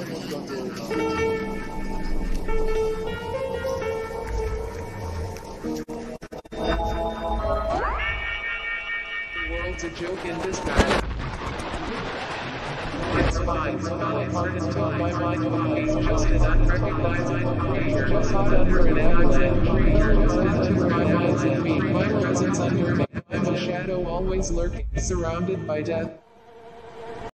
The world's a joke in this guy. It's fine, it's fall apart until my mind moves just as unrecognized creature just hot under an Amazon tree just into my mind's and me, my presence under me. I'm a shadow always lurking, surrounded by death.